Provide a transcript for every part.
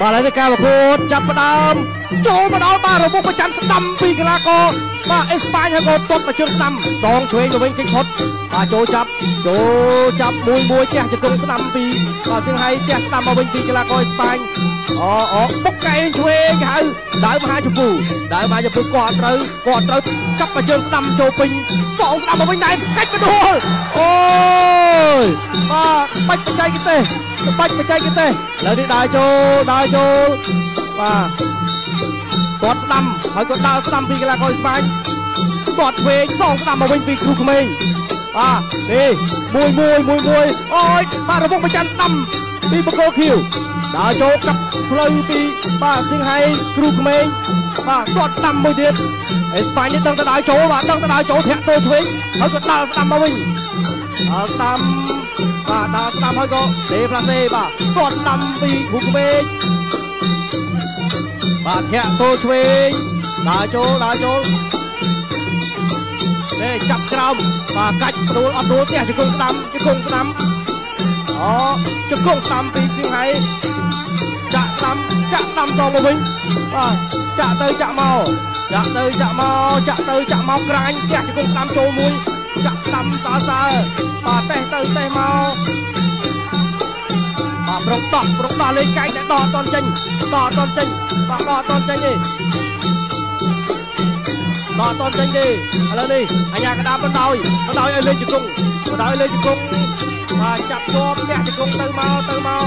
បាទឥឡូវនេះការប្រកួតចាប់ផ្ដើមចូលមកដល់បាទរមុខប្រចាំស្ដាំពីកីឡាករបាទអេស្ប៉ាញហើយក៏ទាត់មកជើងស្ដាំសងឆ្វេងទៅវិញចេញផុតបាទចូលចាប់ចូលចាប់មួយមួយផ្ទះជង្គង់ស្ដាំពីបាទសៀងហៃផ្ទះស្ដាំមកវិញពីកីឡាករអេស្ប៉ាញអូអូបុកកែងឆ្វេងហៅដៅមហាជពូដៅមហាជពូគាត់ត្រូវគាត់ត្រូវចាប់មកជើងស្ដាំចូលពេញសងស្ដាំមកវិញដែរកាច់បដួលអូយបាទបាច់បច្ចេកទេសបាច់បច្ចេកទេសឥឡូវនេះដើរចូលដើរចូលបាទគាត់ស្ដាំហើយក៏ដើរស្ដាំពីកីឡាករស្បាញគាត់ឆ្វេងសងស្ដាំមកវិញពីគ្រូក្មេងបាទនេះមួយមួយមួយមួយអូយបាទរវងប្រចាំស្ដាំពីបកោខៀវដើរចូលកាប់ផ្លូវពីបាទសៀងហៃគ្រូក្មេងបាទគាត់ស្ដាំមួយទៀតអេស្ប៉ាញនេះដឹងតែដើរចូលបាទដឹងតែដើរចូលធាក់ទៅឆ្វេងហើយក៏ដើរស្ដាំមកវិញដើរស្ដាំ បាទដើរស្ដាំហើយក៏ដេផ្លាសេបាទគាត់ស្ដាំពីគ្រូក្មេងបាទធាក់ទៅឆ្វេងដើរចូលដើរចូលនេះចាប់ក្រោមបាទកាច់ព្រួលអត់រួលផ្ទះជង្គង់ស្ដាំជង្គង់ស្ដាំអូជង្គង់ស្ដាំពីសៀងហៃចាក់ស្ដាំចាក់ស្ដាំសងមកវិញបាទចាក់ទៅចាក់មកចាក់ទៅចាក់មកចាក់ទៅចាក់មកក្រាញ់ផ្ទះជង្គង់ស្ដាំចូលមួយ ចាក់ស្ដាំសើសើបាទតេះទៅតេះមកបាទប្រុងដោះប្រុងដោះលេងកាយតែដោះអត់តន់ចេញដោះអត់តន់ចេញបាទដោះអត់តន់ចេញទេដោះអត់តន់ចេញទេឥឡូវនេះអញ្ញាកដាបណ្ដោយបណ្ដោយឲ្យលេងជង្គង់បណ្ដោយឲ្យលេងជង្គង់ បាទចាប់ជាប់ផ្ទះជង្គង់ទៅមកទៅមក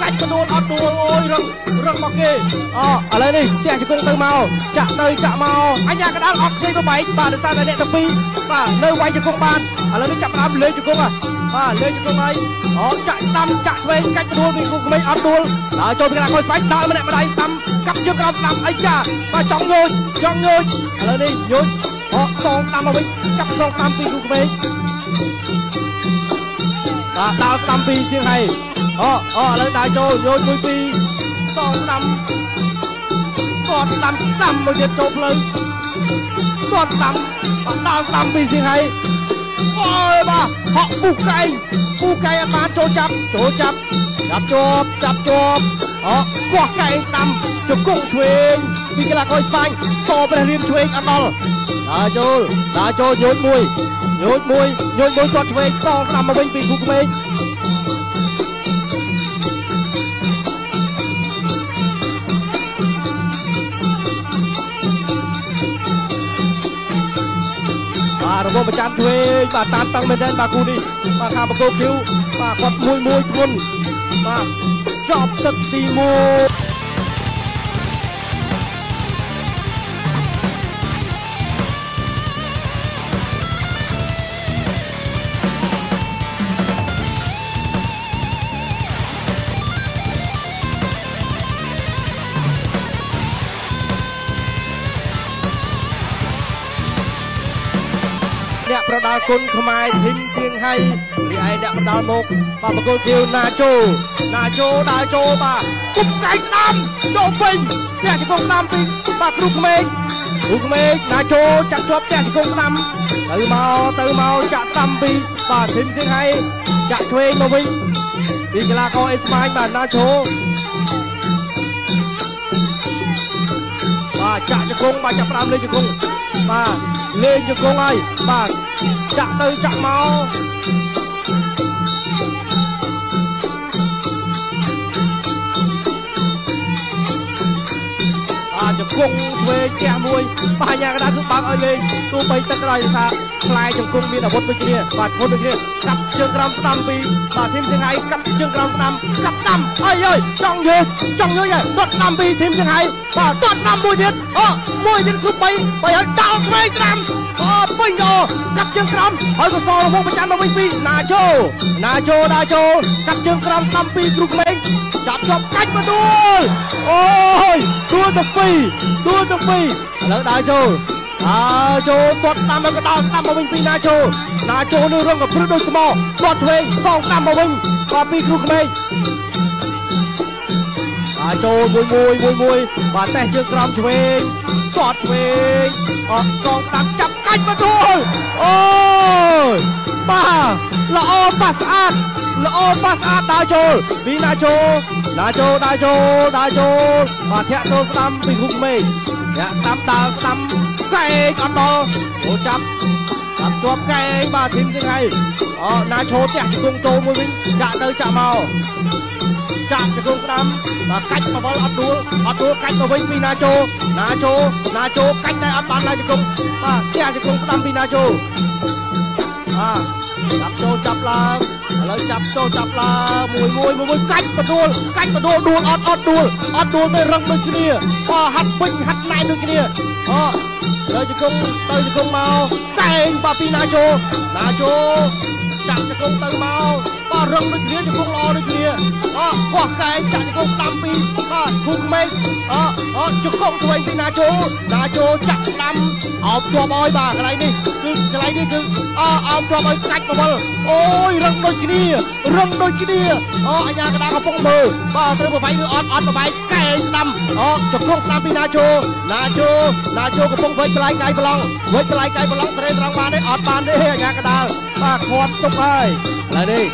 កាច់បដួលអត់ដួលអូយរឹងរឹងមកគេអូឥឡូវនេះផ្ទះជង្គង់ទៅមកចាក់ទៅចាក់មកអញ្ញាកដាអត់ខ្ចីប្របែកបាទដោយសារតែអ្នកទាំងពីរបាទនៅវាយជង្គង់បានឥឡូវនេះចាប់ដើមលេងជង្គង់ហ่ะបាទលេងជង្គង់ហើយអូចាក់ស្ដាំចាក់ឆ្វេងកាច់បដួលពីគូក្មេងអត់ដួលដល់ចូលពីកន្លងខុសស្បែកដើរម្នាក់ម្ដាយស្ដាំកាប់ជើងក្រោមស្ដាំអីចាបាទចង់ញូចចង់ញូចឥឡូវនេះញូចអូសងស្ដាំមកវិញកាប់សងស្ដាំពីគូក្មេង បាទដើរស្ដាំពីសៀងហៃអូអូឥឡូវដើរចូលញូចមួយពីរសងស្ដាំគាត់ស្ដាំស្ដាំមួយទៀតចូលផ្លូវគាត់ស្ដាំបាទដើរស្ដាំពីសៀងហៃ អូយបាទហក់ពុះកែងពុះកែងអត់បានចូលចាប់ចូលចាប់ចាប់ជាប់ចាប់ជាប់អូកោះកែងស្ដាំជង្គង់ឆ្វេងពីកីឡាករស្បាញសព្រះរៀនឆ្វេងអត់ដល់ដើរចូលដើរចូលញូចមួយញូចមួយញូចមួយគាត់ឆ្វេងសងស្ដាំមកវិញពីគូក្មេង បាទរបបប្រចាំឆ្វេងបាទតាមតឹងមែនទែនបាទគូនេះបាទខាងបកគោឃីវបាទគាត់មួយមួយធ្ងន់បាទចប់ទឹកទី1 អ្នកប្រដាល់គុណខ្មែរធីមសៀងហៃលីឯអ្នកបណ្ដាល់មកបាទបកគោគីវណាជូណាជូដើរចូលបាទគប់កាយស្ដាំចូលពេញផ្ទះជង្គង់ស្ដាំពីបាទគ្រូក្មេងគ្រូក្មេងណាជូចាក់ជាប់ផ្ទះជង្គង់ស្ដាំទៅមកទៅមកចាក់ស្ដាំពីបាទធីមសៀងហៃចាក់ឆ្វេងមកវិញពីកីឡាករអេស្ប៉ាញបាទណាជូបាទចាក់ជង្គង់បាទចាប់ផ្ដើមលេងជង្គង់ បាទលេងជង្គង់ហើយបាទចាក់ទៅចាក់មក គង់ឆ្វេងផ្ទះមួយបញ្ញាកដាគឺបើកឲ្យលេងទោះបីទឹកក្រោយថាផ្លែជង្គង់មានអាវុធដូចគ្នាបាទឈុតដូចគ្នាកាប់ជើងក្រោមស្ដាំពីបាទធីមសៀងហៃកាប់ជើងក្រោមស្ដាំកាប់ស្ដាំអើយអើយចង់យឺចង់យឺហើយទាត់ស្ដាំពីធីមសៀងហៃបាទទាត់ស្ដាំមួយទៀតអូមួយទៀតគឺ3 3ហើយដល់ឆ្វេងស្ដាំអូពេញអូកាប់ជើងក្រោមហើយក៏សរវងប្រចាំមកវិញពីណាជូណាជូណាជូកាប់ជើងក្រោមស្ដាំពីគ្រូក្មេងចាប់ជាប់កាច់មកដួលអូយដួលទៅពីរដួលទៅពីរឥឡូវដើរចូលដើរចូលទាត់ស្ដាំហើយក៏ដល់ស្ដាំមកវិញពីណាជូណាជូនេះរងក៏ព្រឹកដូចថ្មទាត់ឆ្វេងសងស្ដាំមកវិញបាទពីគ្រូក្មេងបាទចូលមួយមួយមួយមួយបាទតេះជើងក្រោមឆ្វេង ទាត់ឆ្វេងអត់សងស្ដាំចាប់កាច់មកដួលអូយបាទល្អប៉ះស្អាតល្អប៉ះស្អាតដើរចូលពីណាជូណាជូដើរចូលដើរចូលបាទធាក់ចូលស្ដាំពីគុកមេឃ ធាក់ស្ដាំដើរស្ដាំកែកអត់ដល់ចូលចាប់ចាប់ជាប់កែងបាទធីមសិង្ហៃអូណាឈោទះជង្គង់ចូលមួយវិញចាក់ទៅចាក់មកចាក់ជង្គង់ស្ដាំបាទកាច់បវលអត់ដួលអត់ដួលកាច់ទៅវិញពីណាជោណាជោណាជោកាច់តែអត់បានណាជង្គង់បាទទះជង្គង់ស្ដាំពីណាជោបាទ ចាប់ចូលចាប់ឡើងឥឡូវចាប់ចូលចាប់ឡើងមួយមួយមួយមួយកាច់បដួលកាច់បដួលដួលអត់អត់ដួលអត់ដួលទៅរឹងដូចគ្នាបហាត់ពេញហាត់ណែនដូចគ្នាអូលើជង្គង់ទៅជង្គង់មកតែងបាពីណាជោណាជោ ចាក់ជង្គង់ទៅមកបាទរឹងដូចគ្នាជង្គង់ល្អដូចគ្នាអូកោះកែងចាក់ជង្គង់ស្ដាំពីបាទគូក្មេងអូអូជង្គង់ឆ្វេងពីណាជោណាជោចាក់ស្ដាំអោបជាប់អើយបាទកន្លែងនេះគឺកន្លែងនេះគឺអអោបជាប់ឲ្យកាច់បវលអូយរឹងដូចគ្នារឹងដូចគ្នាអូអញ្ញាកដាកំពុងមើលបាទត្រូវប្របែកឬអត់អត់ប្របែកកែងស្ដាំអូជង្គង់ស្ដាំពីណាជោណាជោណាជោកំពុងវិចបល័យកាយប្រឡងវិចបល័យកាយប្រឡងសេរីត្រង់បានទេអត់បានទេអញ្ញាកដាបាទខាត់ទុកហើយឥឡូវនេះ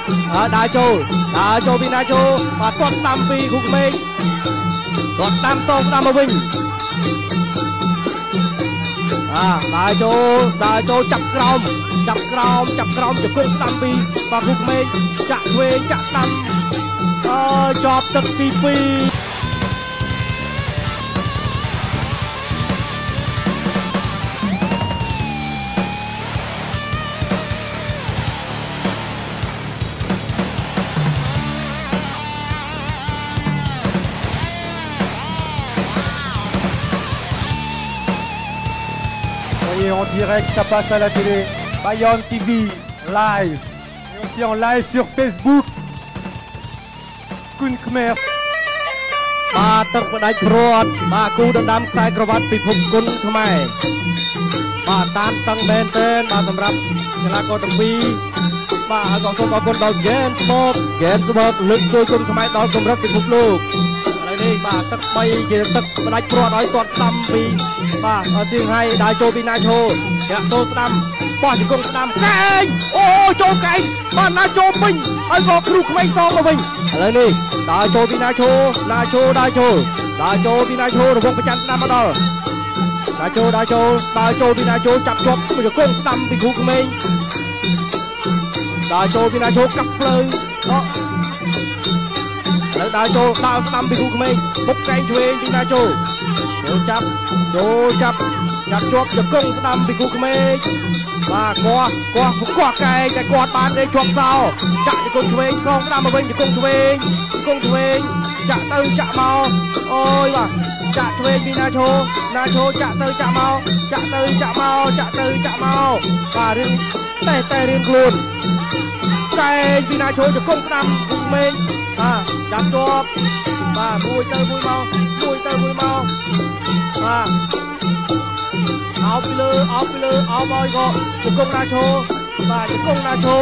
ដើរចូលដើរចូលពីណាជោបាទទាត់ស្ដាំពីគូក្មេងទាត់ស្ដាំសងស្ដាំមកវិញអាដើរចូលដើរចូលចាប់ក្រោមចាប់ក្រោមចាប់ក្រោមជង្គង់ស្ដាំពីបាទគូក្មេងចាក់ឆ្វេងចាក់ស្ដាំអើជាប់ទឹកទី2 voyez en direct, ça passe à la télé. Bayonne TV, live. Et aussi en live sur Facebook. Kun Khmer. បាទទឹកផ្ដាច់ព្រាត់បាទគូដណ្ដើមខ្សែក្រវ៉ាត់ពិភពគុណខ្មែរបាទតាមតឹងមែនទែនបាទសម្រាប់កីឡាករទាំងពីរបាទហើយក៏សូមអរគុណដល់ Game Sport Game Sport លើកស្ទួយគុណខ្មែរដល់កម្រិតពិភពលោកឥឡូវ នេះបាទទឹក3ជាទឹកផ្ដាច់ព្រាត់ឲ្យទាត់ស្ដាំពីបាទសៀងហៃដើរចូលពីណាឈោចាក់ចូលស្ដាំបោះជង្គង់ស្ដាំកែងអូចូលកែងបាទណាចូលពេញហើយក៏គ្រូក្មេងសងមកវិញឥឡូវនេះដើរចូលពីណាឈោណាឈោដើរចូលដើរចូលពីណាឈោរវងប្រចាំស្ដាំមកដល់ដើរចូលដើរចូលដើរចូលពីណាចូលចាប់ជាប់ជង្គង់ស្ដាំពីគ្រូក្មេងដើរចូលពីណាចូលកាប់ភ្លើងអូ ហើយដើរចូលដើរស្ដាំពីគ្រូក្មេងមុខកែងឆ្វេងពីណាចូលចូលចាប់ចូលចាប់ចាប់ជាប់ជង្គង់ស្ដាំពីគ្រូក្មេងបាទគាត់គាត់គាត់កែងតែគាត់បានដេកជាប់សោចាក់ជង្គង់ឆ្វេងឆ្លងស្ដាំមកវិញជង្គង់ឆ្វេងជង្គង់ឆ្វេងចាក់ទៅចាក់មកអូយបាទចាក់ឆ្វេងពីណាឈោណាឈោចាក់ទៅចាក់មកចាក់ទៅចាក់មកចាក់ទៅចាក់មកបាទរឿងតែតែរឿងខ្លួន កែងពីណាឈោជង្គង់ស្ដាំគ្រូក្មេងបាទចាប់ជាប់បាទមួយទៅមួយមកមួយទៅមួយមកបាទអោបពីលើអោបពីលើអោបឲ្យក៏ជង្គង់ណាឈោ បាទជង្គង់ណាឈោ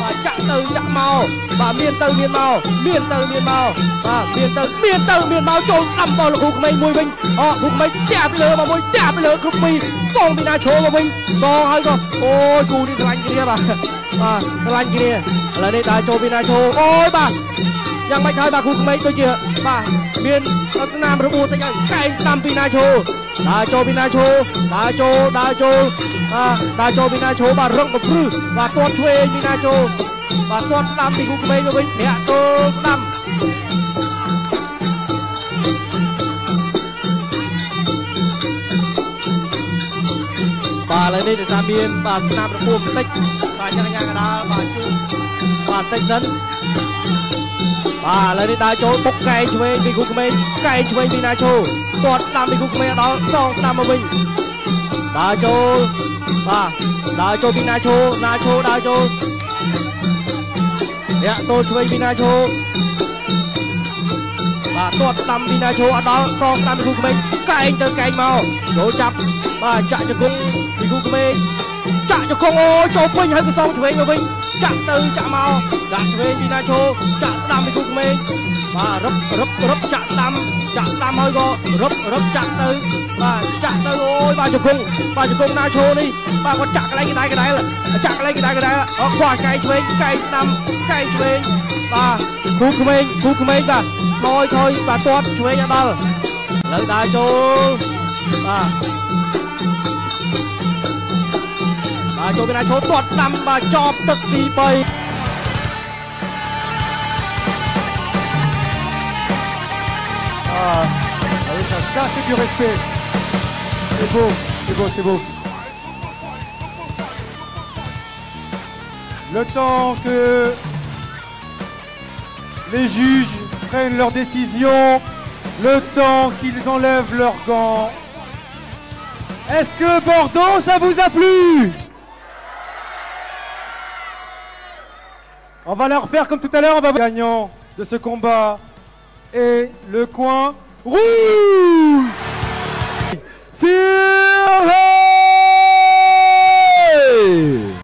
បាទចាក់ទៅចាក់មកបាទមានទៅមានមកមានទៅមានមកបាទមានទៅមានទៅមានមកចូលស្ដាំបោះលោកគ្រូក្មេងមួយវិញអគ្រូក្មេងចាក់ពីលើមកមួយចាក់ពីលើគ្រប់ពីរសងពីណាឈោមកវិញសងហើយក៏អូយគូនេះខ្លាញ់គ្នាបាទបាទខ្លាញ់គ្នាឥឡូវនេះដើរចូលពីណាឈោអូយបាទ យ៉ាងម៉េចហើយបាទគ្រូក្មេងដូចជាបាទមានស្នាមរបួសតិចហើយកែងស្ដាំពីណាឈោដើរចូលពីណាឈោដើរចូលដើរចូលបាទដើរចូលពីណាឈោបាទរឹងមកព្រឹសបាទទាត់ឆ្វេងពីណាឈោបាទទាត់ស្ដាំពីគ្រូក្មេងទៅវិញធាក់ចូលស្ដាំបាទឥឡូវនេះដូចថាមានបាទស្នាមរបួសបន្តិចបាទចង្ញាកដាលបាទជួបាទបន្តិចសិន បាទឥឡូវនេះដើរចូលបុកកែងឆ្វេងពីគូក្មេងកែងឆ្វេងពីណាឈោទាត់ស្ដាំពីគូក្មេងដល់សងស្ដាំមកវិញដើរចូលបាទដើរចូលពីណាឈោណាឈោដើរចូលរាក់តូលឆ្វេងពីណាឈោបាទទាត់ស្ដាំពីណាឈោអត់ដល់សងស្ដាំពីគូក្មេងកែងទៅកែងមកចូលចាប់បាទចាក់ជង្គង់ពីគូក្មេងចាក់ជង្គង់អូចូលពេញហើយក៏សងឆ្វេងមកវិញ ចាក់ទៅចាក់មកចាក់ឆ្វេងពីណាឈោចាក់ស្ដាំពីគូក្មេងបាទរឹបរឹបរឹបចាក់ស្ដាំចាក់ស្ដាំហើយក៏រឹបរឹបចាក់ទៅបាទចាក់ទៅអូយបាទជង្គង់បាទជង្គង់ណាឈោនេះបាទគាត់ចាក់កន្លែងកដៃកដៃចាក់កន្លែងកដៃកដៃអត់គាត់កែងឆ្វេងកែងស្ដាំកែងឆ្វេងបាទគូក្មេងគូក្មេងបាទថយថយបាទទាត់ឆ្វេងឲ្យដល់លើដើរចូលបាទ បាទចូលពីណាឈោទាត់ស្ដាំបាទចប់ទឹកទី3 Ah, allez, ça, ça c'est du respect. C'est beau, c'est beau, c'est beau. Le temps que les juges prennent leur décision, le temps qu'ils enlèvent leurs gants. Est-ce que Bordeaux, ça vous a plu On va la refaire comme tout à l'heure, on va voir gagnant de ce combat et le coin rouge.